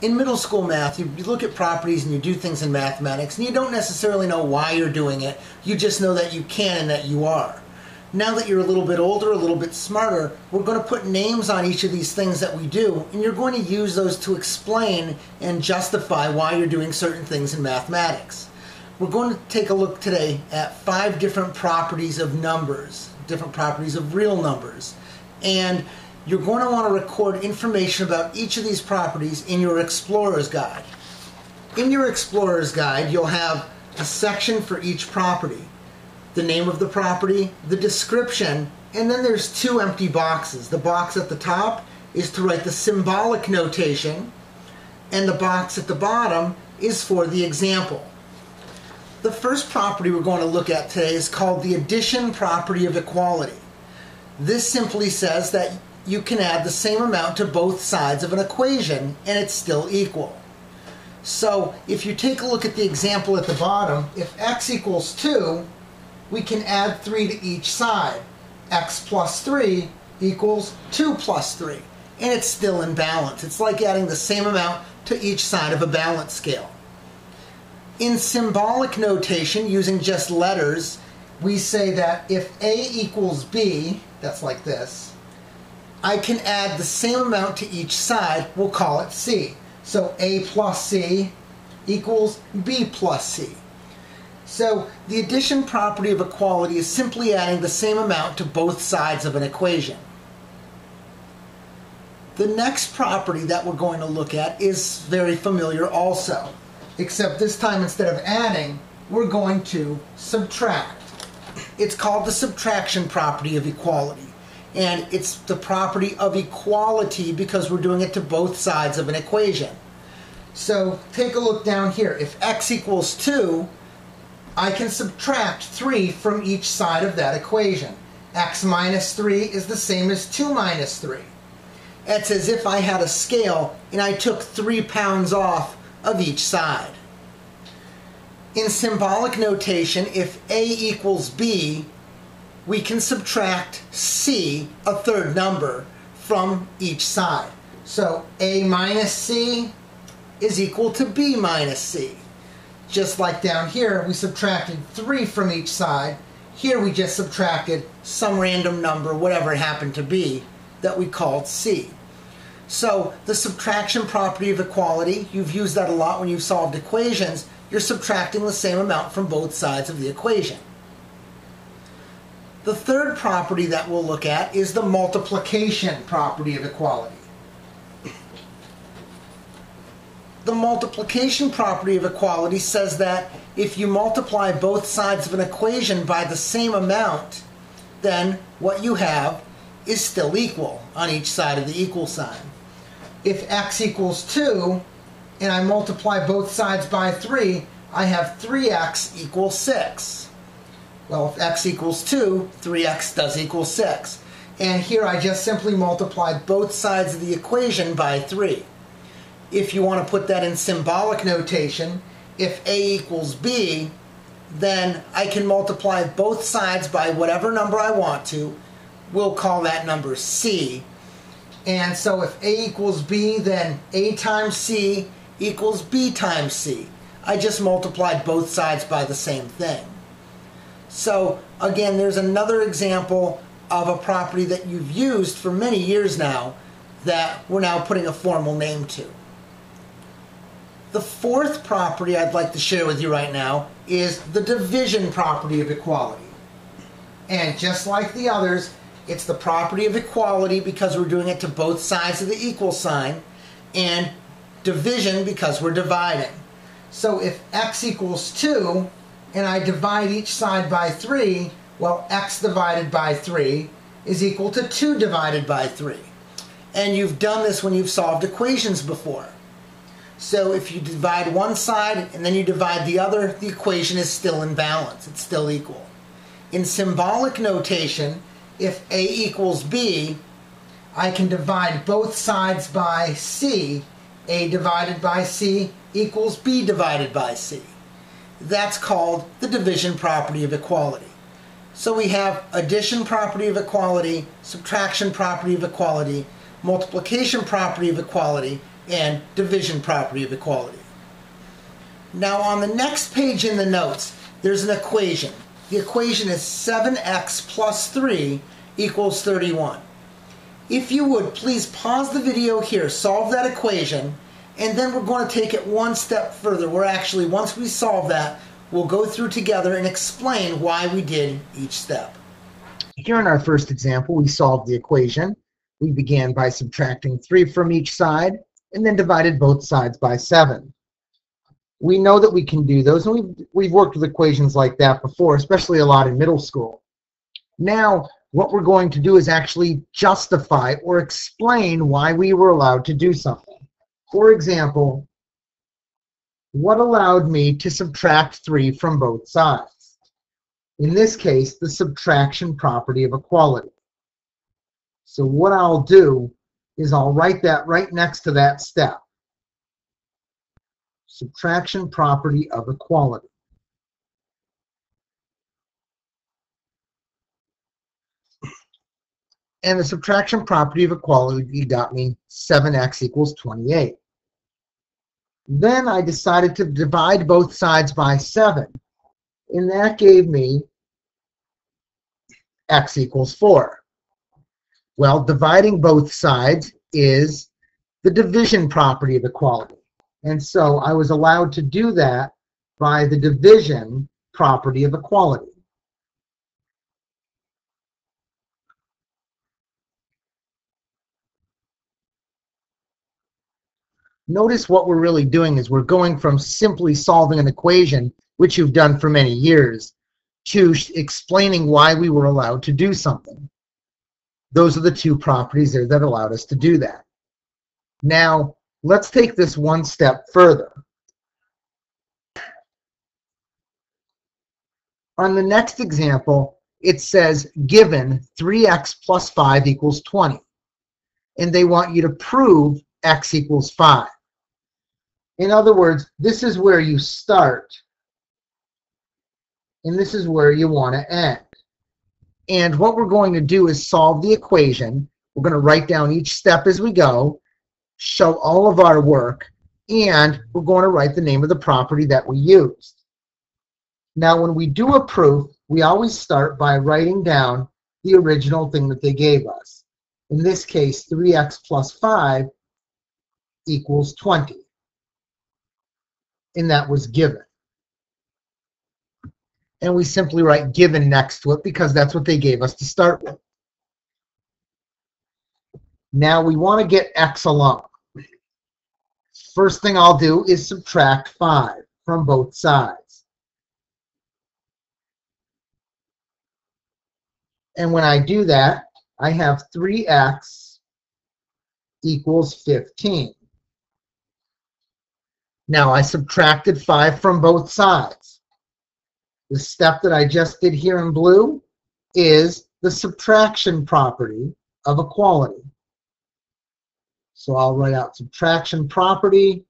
in middle school math, you, look at properties and you do things in mathematics, and you don't necessarily know why you're doing it. You just know that you can and that you are. Now that you're a little bit older, a little bit smarter, we're going to put names on each of these things that we do, and you're going to use those to explain and justify why you're doing certain things in mathematics. We're going to take a look today at five different properties of numbers, different properties of real numbers. And you're going to want to record information about each of these properties in your Explorer's Guide. In your Explorer's Guide, you'll have a section for each property. The name of the property, the description, and then there's two empty boxes. The box at the top is to write the symbolic notation, and the box at the bottom is for the example. The first property we're going to look at today is called the addition property of equality. This simply says that you can add the same amount to both sides of an equation and it's still equal. So if you take a look at the example at the bottom, if x equals 2, we can add 3 to each side. x plus 3 equals 2 plus 3. And it's still in balance. It's like adding the same amount to each side of a balance scale. In symbolic notation, using just letters, we say that if a equals b, that's like this, I can add the same amount to each side, we'll call it C. So A plus C equals B plus C. So the addition property of equality is simply adding the same amount to both sides of an equation. The next property that we're going to look at is very familiar also, except this time instead of adding, we're going to subtract. It's called the subtraction property of equality and it's the property of equality because we're doing it to both sides of an equation. So take a look down here. If x equals 2, I can subtract 3 from each side of that equation. x minus 3 is the same as 2 minus 3. It's as if I had a scale and I took 3 pounds off of each side. In symbolic notation, if a equals b, we can subtract c, a third number, from each side. So a minus c is equal to b minus c. Just like down here, we subtracted 3 from each side. Here we just subtracted some random number, whatever it happened to be, that we called c. So the subtraction property of equality, you've used that a lot when you've solved equations. You're subtracting the same amount from both sides of the equation. The third property that we'll look at is the multiplication property of equality. The multiplication property of equality says that if you multiply both sides of an equation by the same amount, then what you have is still equal on each side of the equal sign. If x equals 2 and I multiply both sides by 3, I have 3x equals 6. Well, if x equals 2, 3x does equal 6. And here I just simply multiplied both sides of the equation by 3. If you want to put that in symbolic notation, if a equals b, then I can multiply both sides by whatever number I want to. We'll call that number c. And so if a equals b, then a times c equals b times c. I just multiplied both sides by the same thing. So again, there's another example of a property that you've used for many years now that we're now putting a formal name to. The fourth property I'd like to share with you right now is the division property of equality. And just like the others, it's the property of equality because we're doing it to both sides of the equal sign, and division because we're dividing. So if x equals 2, and I divide each side by 3, well, x divided by 3 is equal to 2 divided by 3. And you've done this when you've solved equations before. So if you divide one side and then you divide the other, the equation is still in balance. It's still equal. In symbolic notation, if a equals b, I can divide both sides by c. a divided by c equals b divided by c. That's called the division property of equality. So we have addition property of equality, subtraction property of equality, multiplication property of equality, and division property of equality. Now on the next page in the notes, there's an equation. The equation is 7x plus 3 equals 31. If you would, please pause the video here, solve that equation, and then we're going to take it one step further. We're actually, once we solve that, we'll go through together and explain why we did each step. Here in our first example, we solved the equation. We began by subtracting 3 from each side and then divided both sides by 7. We know that we can do those, and we've, we've worked with equations like that before, especially a lot in middle school. Now, what we're going to do is actually justify or explain why we were allowed to do something. For example, what allowed me to subtract 3 from both sides? In this case, the subtraction property of equality. So what I'll do is I'll write that right next to that step. Subtraction property of equality. And the subtraction property of equality got me 7x equals 28. Then I decided to divide both sides by 7. And that gave me x equals 4. Well, dividing both sides is the division property of equality. And so I was allowed to do that by the division property of equality. Notice what we're really doing is we're going from simply solving an equation, which you've done for many years, to explaining why we were allowed to do something. Those are the two properties there that allowed us to do that. Now, let's take this one step further. On the next example, it says given 3x plus 5 equals 20. And they want you to prove x equals 5. In other words, this is where you start. And this is where you want to end. And what we're going to do is solve the equation. We're going to write down each step as we go, show all of our work, and we're going to write the name of the property that we used. Now, when we do a proof, we always start by writing down the original thing that they gave us. In this case, 3x plus 5 equals 20. And that was given and we simply write given next to it because that's what they gave us to start with. Now we want to get x alone. First thing I'll do is subtract 5 from both sides. And when I do that, I have 3x equals 15. Now I subtracted 5 from both sides. The step that I just did here in blue is the subtraction property of equality. So I'll write out subtraction property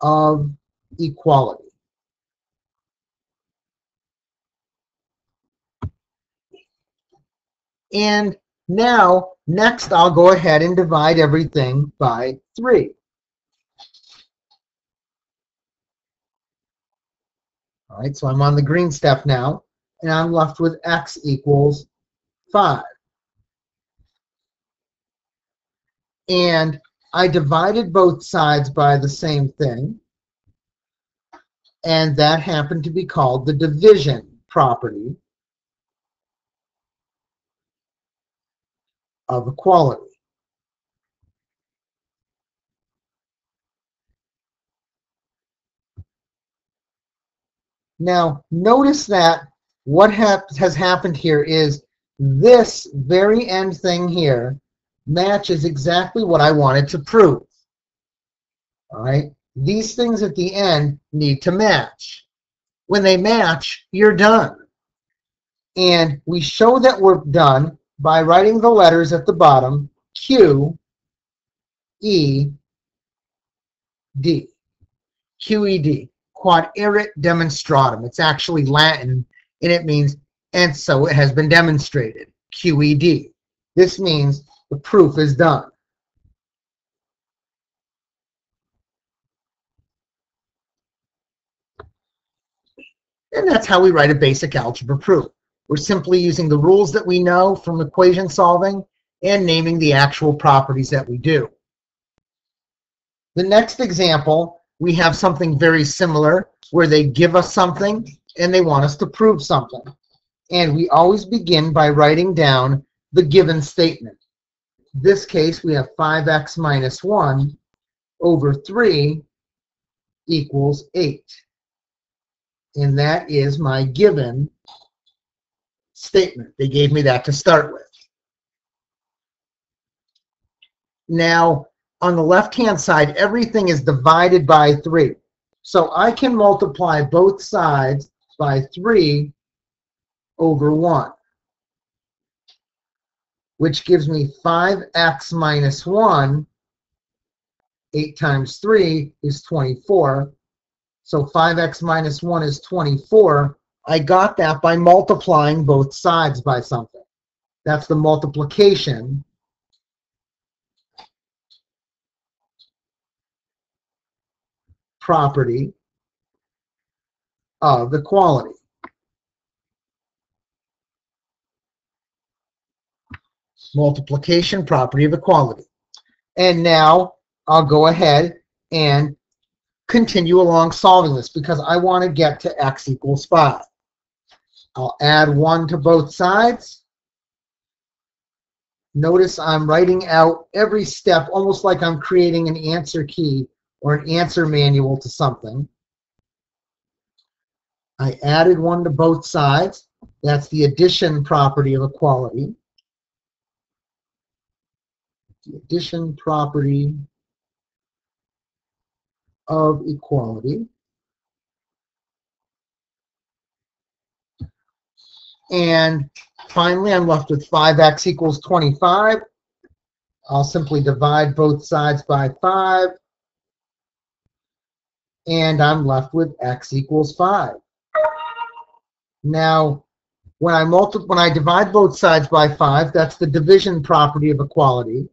of equality. And now, next I'll go ahead and divide everything by 3. All right, so I'm on the green step now, and I'm left with x equals 5. And I divided both sides by the same thing, and that happened to be called the division property of equality. Now, notice that what has happened here is this very end thing here matches exactly what I wanted to prove. All right? These things at the end need to match. When they match, you're done. And we show that we're done by writing the letters at the bottom, Q, E, D. Q, E, D quod erat demonstratum. It's actually Latin, and it means, and so it has been demonstrated, QED. This means the proof is done. And that's how we write a basic algebra proof. We're simply using the rules that we know from equation solving and naming the actual properties that we do. The next example we have something very similar where they give us something and they want us to prove something. And we always begin by writing down the given statement. In this case, we have 5x minus 1 over 3 equals 8. And that is my given statement. They gave me that to start with. Now, on the left-hand side, everything is divided by 3. So I can multiply both sides by 3 over 1, which gives me 5x minus 1. 8 times 3 is 24. So 5x minus 1 is 24. I got that by multiplying both sides by something. That's the multiplication. Property of the equality. Multiplication property of equality. And now I'll go ahead and continue along solving this because I want to get to x equals 5. I'll add 1 to both sides. Notice I'm writing out every step almost like I'm creating an answer key or an answer manual to something. I added 1 to both sides. That's the addition property of equality. The addition property of equality. And finally, I'm left with 5x equals 25. I'll simply divide both sides by 5. And I'm left with x equals 5. Now, when I multiply, when I divide both sides by 5, that's the division property of equality.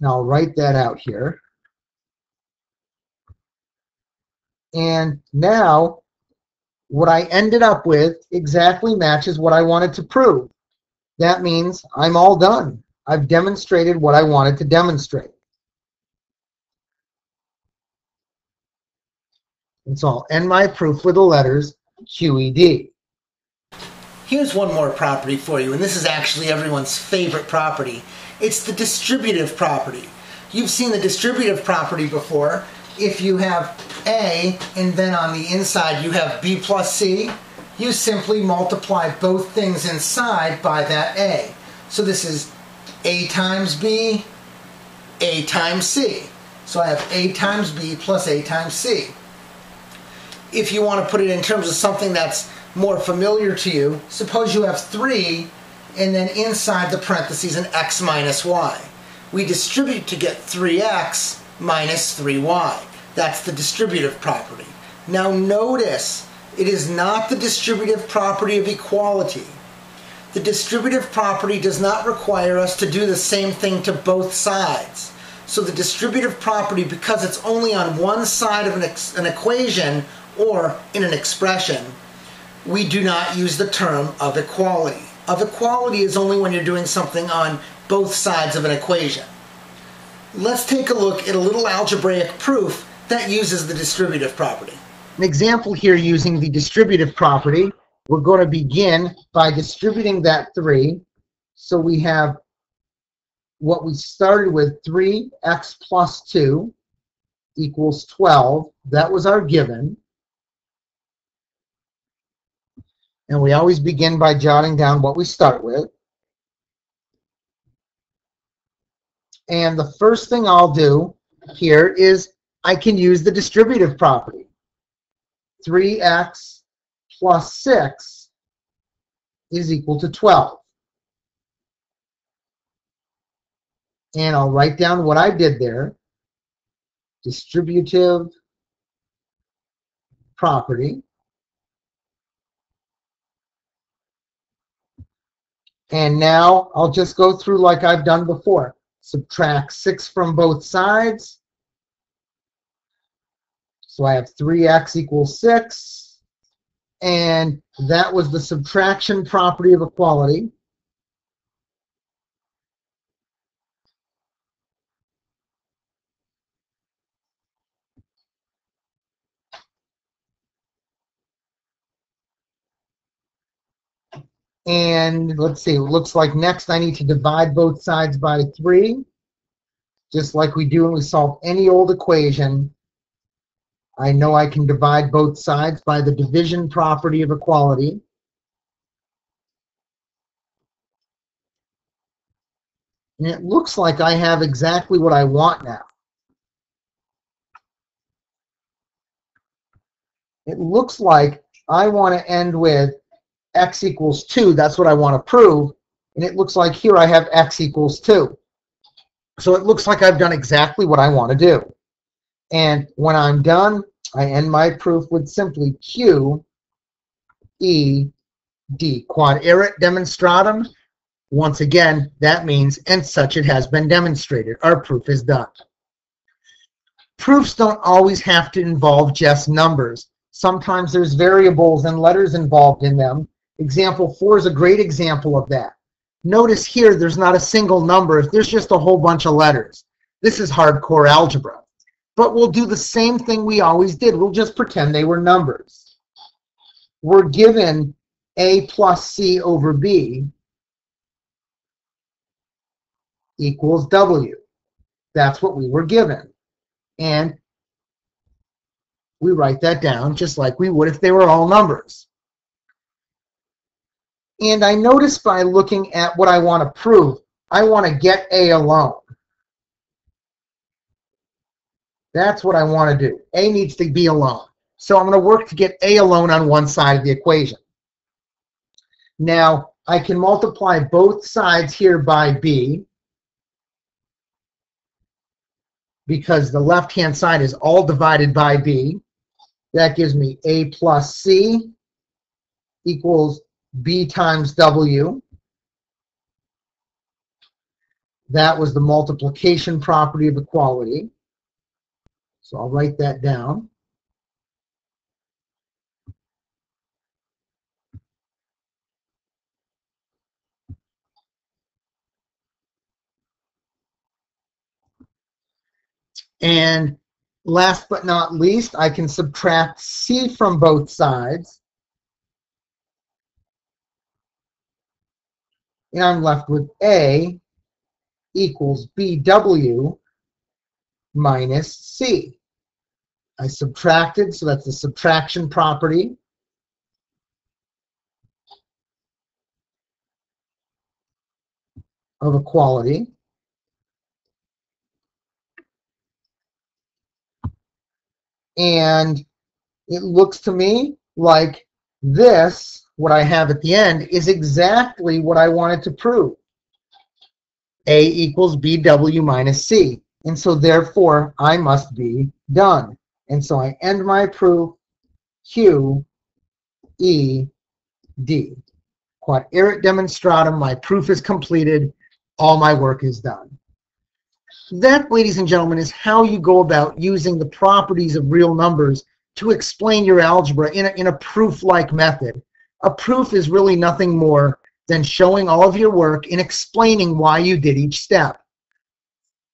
Now I'll write that out here. And now what I ended up with exactly matches what I wanted to prove. That means I'm all done. I've demonstrated what I wanted to demonstrate. And so I'll end my proof with the letters QED. Here's one more property for you, and this is actually everyone's favorite property. It's the distributive property. You've seen the distributive property before. If you have A and then on the inside you have B plus C, you simply multiply both things inside by that A. So this is A times B, A times C. So I have A times B plus A times C. If you want to put it in terms of something that's more familiar to you, suppose you have 3 and then inside the parentheses an x minus y. We distribute to get 3x minus 3y. That's the distributive property. Now notice, it is not the distributive property of equality. The distributive property does not require us to do the same thing to both sides. So the distributive property, because it's only on one side of an, an equation or in an expression, we do not use the term of equality of equality is only when you're doing something on both sides of an equation. Let's take a look at a little algebraic proof that uses the distributive property. An example here using the distributive property, we're going to begin by distributing that 3. So we have what we started with, 3x plus 2 equals 12. That was our given. And we always begin by jotting down what we start with. And the first thing I'll do here is I can use the distributive property. 3x plus 6 is equal to 12. And I'll write down what I did there. Distributive property. And now I'll just go through like I've done before. subtract 6 from both sides. So I have 3x equals 6. And that was the subtraction property of equality. And let's see, it looks like next I need to divide both sides by 3. Just like we do when we solve any old equation. I know I can divide both sides by the division property of equality. And it looks like I have exactly what I want now. It looks like I want to end with x equals 2. That's what I want to prove. And it looks like here I have x equals 2. So it looks like I've done exactly what I want to do. And when I'm done, I end my proof with simply Q E D. Quod erat demonstratum. Once again, that means, and such it has been demonstrated. Our proof is done. Proofs don't always have to involve just numbers. Sometimes there's variables and letters involved in them. Example 4 is a great example of that. Notice here there's not a single number. There's just a whole bunch of letters. This is hardcore algebra. But we'll do the same thing we always did. We'll just pretend they were numbers. We're given a plus c over b equals w. That's what we were given. And we write that down just like we would if they were all numbers. And I notice by looking at what I want to prove, I want to get A alone. That's what I want to do. A needs to be alone. So I'm going to work to get A alone on one side of the equation. Now, I can multiply both sides here by B because the left-hand side is all divided by B. That gives me A plus C equals B times W. That was the multiplication property of equality. So I'll write that down. And last but not least, I can subtract C from both sides. and I'm left with A equals BW minus C. I subtracted, so that's the subtraction property. of equality. And it looks to me like this what I have at the end is exactly what I wanted to prove. A equals BW minus C. And so therefore, I must be done. And so I end my proof Q E D. Quod erat demonstratum, my proof is completed, all my work is done. That, ladies and gentlemen, is how you go about using the properties of real numbers to explain your algebra in a, in a proof-like method. A proof is really nothing more than showing all of your work and explaining why you did each step.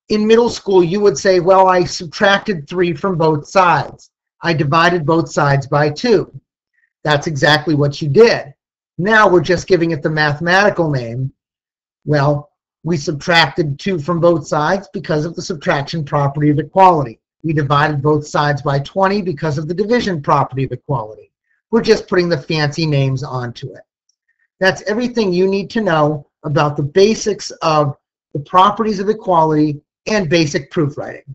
In middle school, you would say, well, I subtracted 3 from both sides. I divided both sides by 2. That's exactly what you did. Now we're just giving it the mathematical name. Well, we subtracted 2 from both sides because of the subtraction property of equality. We divided both sides by 20 because of the division property of equality. We're just putting the fancy names onto it. That's everything you need to know about the basics of the properties of equality and basic proofwriting.